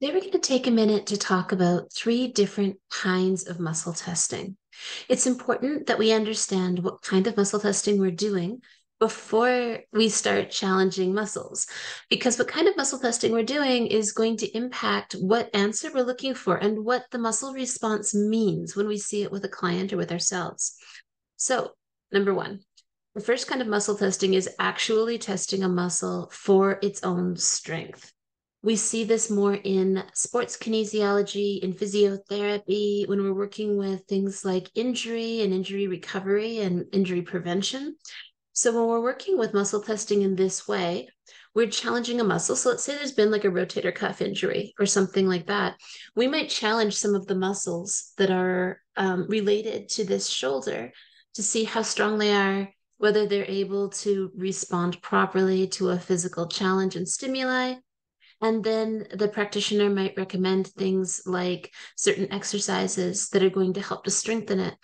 Today, we're going to take a minute to talk about three different kinds of muscle testing. It's important that we understand what kind of muscle testing we're doing before we start challenging muscles, because what kind of muscle testing we're doing is going to impact what answer we're looking for and what the muscle response means when we see it with a client or with ourselves. So, number one, the first kind of muscle testing is actually testing a muscle for its own strength. We see this more in sports kinesiology, in physiotherapy, when we're working with things like injury and injury recovery and injury prevention. So, when we're working with muscle testing in this way, we're challenging a muscle. So, let's say there's been like a rotator cuff injury or something like that. We might challenge some of the muscles that are um, related to this shoulder to see how strong they are, whether they're able to respond properly to a physical challenge and stimuli and then the practitioner might recommend things like certain exercises that are going to help to strengthen it,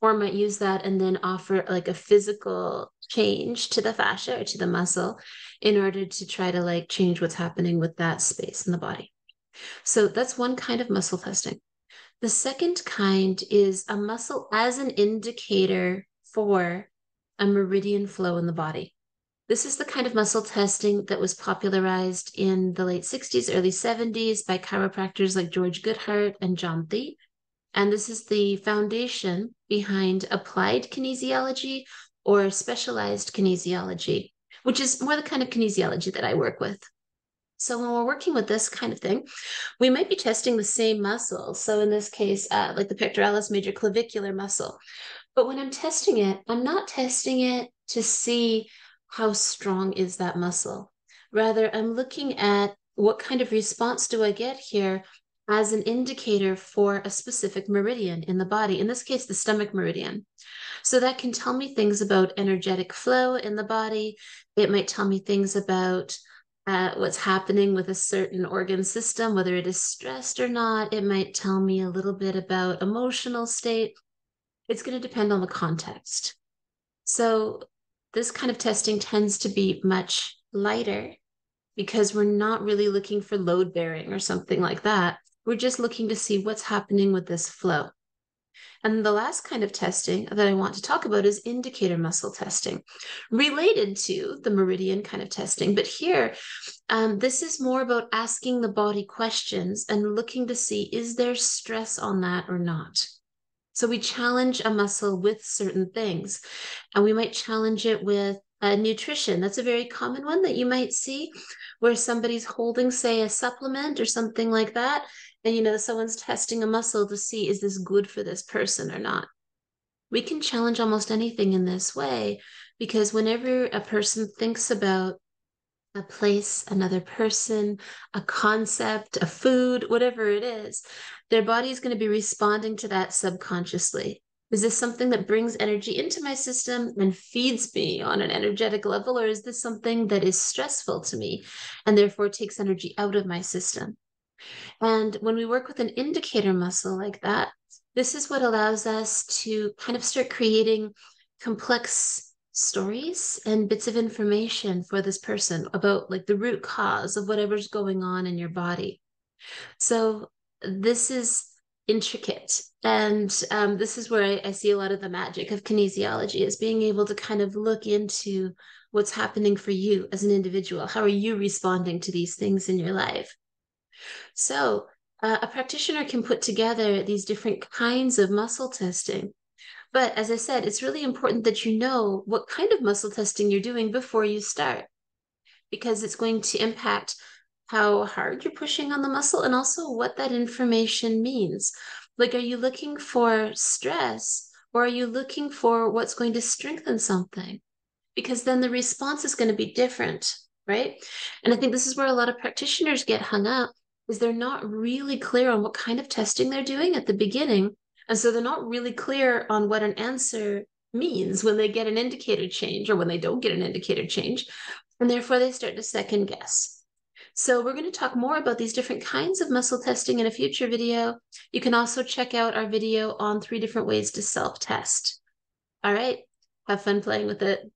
or might use that and then offer like a physical change to the fascia or to the muscle in order to try to like change what's happening with that space in the body. So that's one kind of muscle testing. The second kind is a muscle as an indicator for a meridian flow in the body. This is the kind of muscle testing that was popularized in the late 60s, early 70s by chiropractors like George Goodheart and John Thie. And this is the foundation behind applied kinesiology or specialized kinesiology, which is more the kind of kinesiology that I work with. So when we're working with this kind of thing, we might be testing the same muscle. So in this case, uh, like the pectoralis major clavicular muscle. But when I'm testing it, I'm not testing it to see how strong is that muscle. Rather, I'm looking at what kind of response do I get here as an indicator for a specific meridian in the body, in this case, the stomach meridian. So that can tell me things about energetic flow in the body. It might tell me things about uh, what's happening with a certain organ system, whether it is stressed or not. It might tell me a little bit about emotional state. It's going to depend on the context. So this kind of testing tends to be much lighter because we're not really looking for load bearing or something like that. We're just looking to see what's happening with this flow. And the last kind of testing that I want to talk about is indicator muscle testing, related to the meridian kind of testing. But here, um, this is more about asking the body questions and looking to see is there stress on that or not? So we challenge a muscle with certain things, and we might challenge it with uh, nutrition. That's a very common one that you might see where somebody's holding, say, a supplement or something like that. And, you know, someone's testing a muscle to see is this good for this person or not. We can challenge almost anything in this way because whenever a person thinks about a place, another person, a concept, a food, whatever it is, their body is going to be responding to that subconsciously. Is this something that brings energy into my system and feeds me on an energetic level, or is this something that is stressful to me and therefore takes energy out of my system? And when we work with an indicator muscle like that, this is what allows us to kind of start creating complex stories and bits of information for this person about like the root cause of whatever's going on in your body. So this is intricate and um, this is where I, I see a lot of the magic of kinesiology is being able to kind of look into what's happening for you as an individual how are you responding to these things in your life so uh, a practitioner can put together these different kinds of muscle testing but as I said, it's really important that you know what kind of muscle testing you're doing before you start, because it's going to impact how hard you're pushing on the muscle and also what that information means. Like, are you looking for stress or are you looking for what's going to strengthen something? Because then the response is going to be different, right? And I think this is where a lot of practitioners get hung up is they're not really clear on what kind of testing they're doing at the beginning and so they're not really clear on what an answer means when they get an indicator change or when they don't get an indicator change. And therefore, they start to second guess. So, we're going to talk more about these different kinds of muscle testing in a future video. You can also check out our video on three different ways to self test. All right, have fun playing with it.